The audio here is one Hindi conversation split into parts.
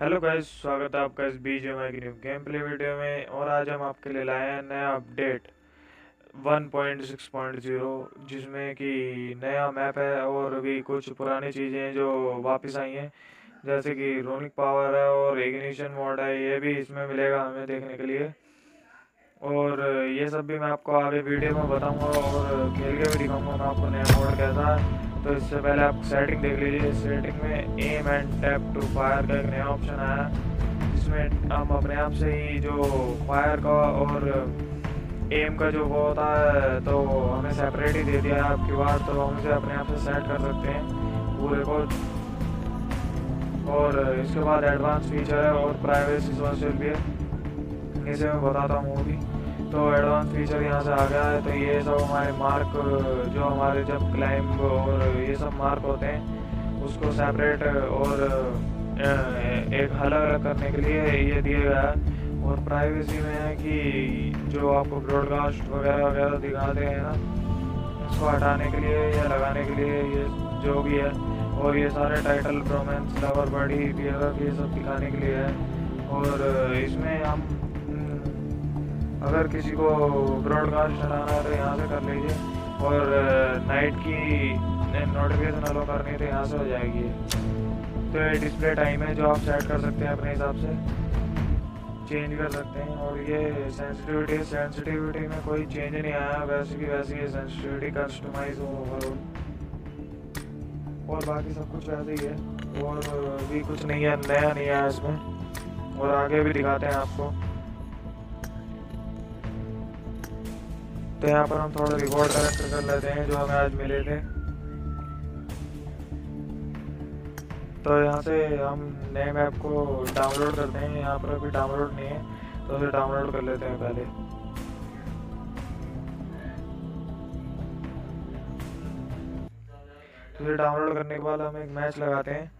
हेलो गाइस स्वागत है आपका इस बीजीएमआई की न्यू गेम प्ले वीडियो में और आज हम आपके लिए लाए हैं नया अपडेट 1.6.0 जिसमें कि नया मैप है और भी कुछ पुरानी चीज़ें हैं जो वापस आई हैं, जैसे कि रोनिक पावर है और इग्निशन मोड है, ये भी इसमें मिलेगा हमें देखने के लिए। और ये सब भी मैं आपको आगे वीडियो में बताऊँगा और खेल के भी दिखाऊँगा मैं आपको नया मोड कैसा है। तो इससे पहले आप सेटिंग देख लीजिए। सेटिंग में aim and tap to fire का एक नया ऑप्शन आया। जिसमें हम अपने आप से ही जो फायर का और एम का जो वो होता है तो हमें सेपरेट ही दे दिया है आपकी बार तो हम इसे अपने आप से सेट कर सकते हैं पूरे को और इसके बाद एडवांस फीचर है और प्राइवेसी सोशल भी है। इसे मैं बताता हूँ वो भी तो एडवांस फीचर यहाँ से आ गया है तो ये सब हमारे मार्क जो हमारे जब क्लाइंब और ये सब मार्क होते हैं, उसको सेपरेट और एक अलग अलग करने के लिए ये दिया गया है। और प्राइवेसी में है कि जो आपको ब्रॉडकास्ट वगैरह वगैरह दिखाते हैं ना उसको हटाने के लिए या लगाने के लिए ये जो भी है, और ये सारे टाइटल प्रोमेंस लवर बॉडी ये सब दिखाने के लिए है। और इसमें हम अगर किसी को ब्रॉडकास्ट चलाना है तो यहाँ से कर लीजिए। और नाइट की नोटिफिकेशन अलो करनी है तो यहाँ से हो जाएगी तो ये डिस्प्ले टाइम है जो आप सेट कर सकते हैं अपने हिसाब से। चेंज कर सकते हैं। और ये सेंसिटिविटी सेंसिटिविटी में कोई चेंज नहीं आया। वैसे की वैसे ये सेंसिटिविटी कस्टमाइज हो ओवरऑल और बाकी सब कुछ वैसे ही है। और भी कुछ नहीं है, नया नहीं आया इसमें। और आगे भी दिखाते हैं आपको। तो यहाँ पर हम थोड़ा रिवॉर्ड कलेक्ट कर लेते हैं जो हमें आज मिले थे। तो यहाँ से हम नए मैप को डाउनलोड करते हैं, यहाँ पर अभी डाउनलोड नहीं है तो उसे डाउनलोड कर लेते हैं पहले। तो उसे डाउनलोड करने के बाद हम एक मैच लगाते हैं।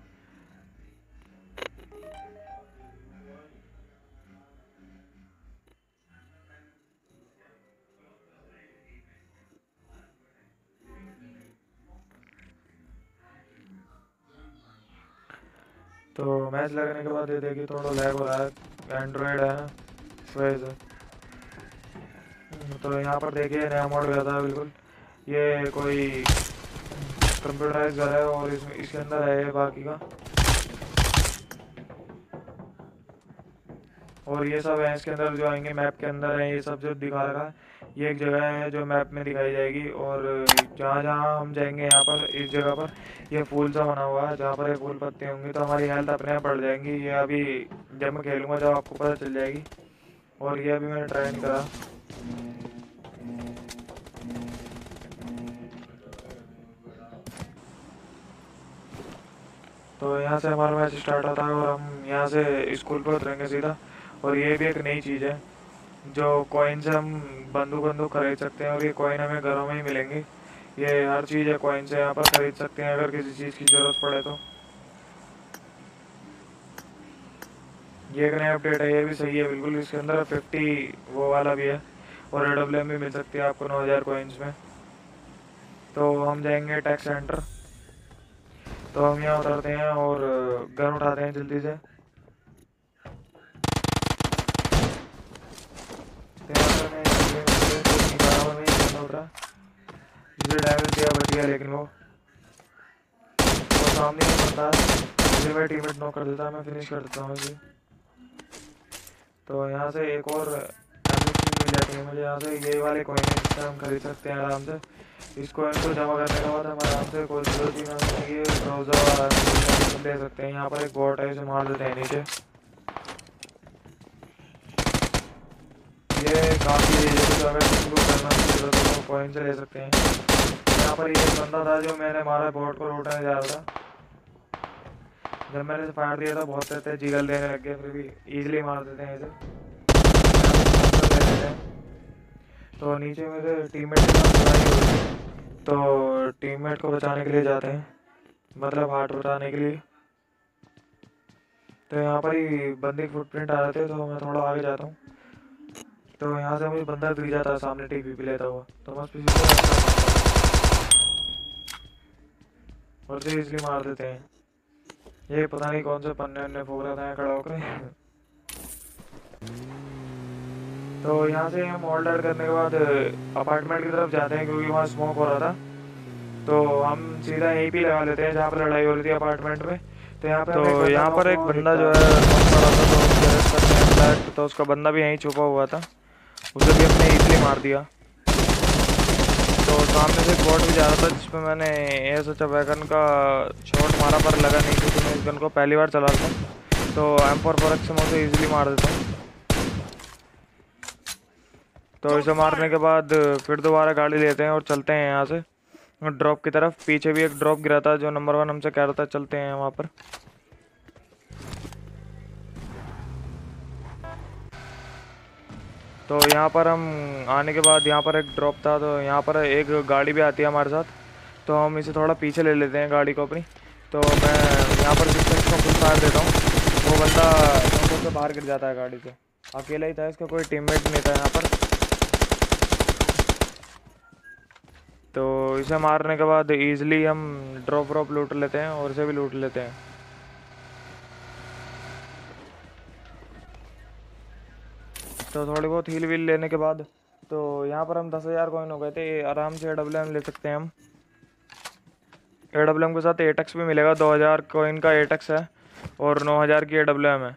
तो मैच लगने के बाद ये देखिए थोड़ा लैग हो रहा है। एंड्रॉयड है इस वजह तो यहाँ पर देखिए नया मोड गया था, बिल्कुल। ये कोई कंप्यूटराइज घर है और इसमें इसके अंदर है बाकी का। और ये सब है, इसके अंदर जो आएँगे मैप के अंदर है, ये सब जो दिखा रखा है। ये एक जगह है जो मैप में दिखाई जाएगी और जहाँ जहाँ हम जाएँगे यहाँ पर, इस जगह पर ये फूल सा बना हुआ है, जहाँ पर ये फूल पत्ते होंगे तो हमारी हेल्थ अपने आप बढ़ जाएँगी। ये अभी जब मैं खेलूँगा जब आपको पता चल जाएगी। और ये अभी मैंने ट्राई नहीं करा। तो यहाँ से हमारा मैच स्टार्ट होता है और हम यहाँ से स्कूल पर उतरेंगे सीधा। और ये भी एक नई चीज़ है। जो कॉइन से हम बंदूक बंदूक खरीद सकते हैं और ये कॉइन हमें घरों में ही मिलेंगे। ये हर चीज़ है कॉइन से यहाँ पर खरीद सकते हैं अगर किसी चीज़ की ज़रूरत पड़े तो। ये एक नया अपडेट है, ये भी सही है, बिल्कुल इसके अंदर फिफ्टी वो वाला भी है और एडब्ल्यू भी मिल सकती है आपको नौ हज़ार कॉइन्स में। तो हम जाएँगे टैक्स सेंटर तो हम यहाँ उतरते हैं और गन उठाते हैं जल्दी से जिसे डैमेज दिया बच गया लेकिन वो वो सामने नहीं पड़ता मुझे मैं टीममेट नॉक कर देता मैं फिनिश कर देता हूँ इसे तो यहाँ से एक और मिल जाती है मुझे यहाँ से ये वाले कोइन है जिससे हम खरीद सकते हैं आराम से इस कोइन को जमा करने के बाद हम आराम से कोई ज़रूरत ही नहीं ब्राउज़र ले सकते हैं यहाँ पर एक बोट है इसे मार देते हैं नीचे ये काफ़ी तो बोट को तो नीचे मेरे टीममेट के साथ लड़ाई हो रही तो टीममेट को बचाने के लिए जाते हैं मतलब हार्ट बचाने के लिए। तो यहाँ पर ही बंदे फुटप्रिंट आ रहे थे तो मैं थोड़ा आगे जाता हूँ। तो यहाँ से मुझे बंदा दिख जाता है सामने टीवी पे लेता हुआ। तो बस और इसलिए मार देते हैं। ये पता नहीं कौन से पन्ने वन्ने फूक रहा था खड़ा होकर। तो यहाँ से हम ऑर्डर करने के बाद अपार्टमेंट की तरफ़ जाते हैं क्योंकि वहाँ स्मोक हो रहा था। तो हम सीधा यहीं पे लगा लेते हैं जहाँ पर लड़ाई हो रही थी अपार्टमेंट में। तो यहाँ पे तो यहाँ पर एक बंदा जो है तो तो उसका बंदा भी यहीं छुपा हुआ था। उसे भी हमने इजीली मार दिया। तो सामने से बॉट भी जा रहा था जिसमें मैंने एस एच वैगन का शॉट मारा पर लगा नहीं क्योंकि मैं इस गन को पहली बार चला था तो एम फोर फरक से मैं उसे ईजिली मार देता हूँ। तो इसे मारने के बाद फिर दोबारा गाड़ी लेते हैं और चलते हैं यहाँ से। ड्रॉप की तरफ़ पीछे भी एक ड्रॉप गिरा था जो नंबर वन हमसे कह रहा था चलते हैं वहाँ पर। तो यहाँ पर हम आने के बाद यहाँ पर एक ड्रॉप था तो यहाँ पर एक गाड़ी भी आती है हमारे साथ। तो हम इसे थोड़ा पीछे ले लेते हैं गाड़ी को अपनी। तो मैं यहाँ पर डिस्टेंस को फुल फायर देता हूँ, वो बंदा से बाहर गिर जाता है गाड़ी से। अकेला ही था, इसका कोई टीममेट नहीं था यहाँ पर। तो इसे मारने के बाद इजीली हम ड्रॉप ड्रॉप लूट लेते हैं और इसे भी लूट लेते हैं। तो थोड़ी बहुत हील वील लेने के बाद तो यहाँ पर हम दस हज़ार कॉइन हो गए थे आराम से ए डब्ल्यू एम ले सकते हैं हम। ए डब्ल्यू एम के साथ एटक्स भी मिलेगा, दो हज़ार कॉइन का एटक्स है और नौ हज़ार की ए डब्ल्यू एम है।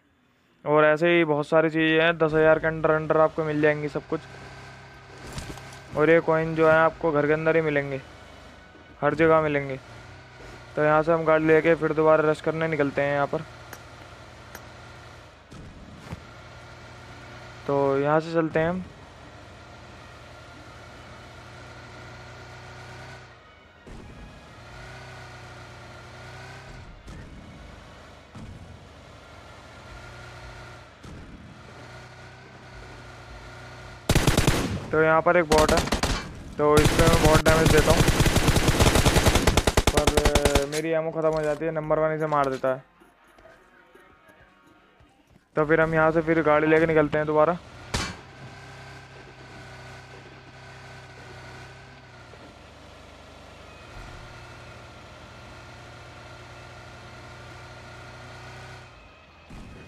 और ऐसे ही बहुत सारी चीज़ें हैं, दस हज़ार के अंडर अंडर आपको मिल जाएँगी सब कुछ। और ये कॉइन जो है आपको घर के अंदर ही मिलेंगे, हर जगह मिलेंगे। तो यहाँ से हम गाड़ी लेके फिर दोबारा रश करने निकलते हैं यहाँ पर। तो यहाँ से चलते हैं हम। तो यहाँ पर एक बॉट है। तो इस पर मैं बहुत डैमेज देता हूँ। पर मेरी एमओ ख़त्म हो जाती है। नंबर वन इसे मार देता है। तो फिर हम यहाँ से फिर गाड़ी लेके निकलते हैं दोबारा।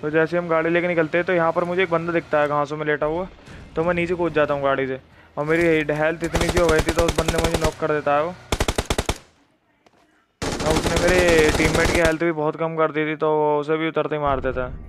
तो जैसे हम गाड़ी लेके निकलते हैं तो यहाँ पर मुझे एक बंदा दिखता है घासों में लेटा हुआ। तो मैं नीचे कूद जाता हूँ गाड़ी से। और मेरी हेल्थ इतनी सी हो गई थी तो उस बंदे मुझे नॉक कर देता है वो। और उसने मेरे टीममेट की हेल्थ भी बहुत कम कर दी थी तो उसे भी उतरते ही मार देता है।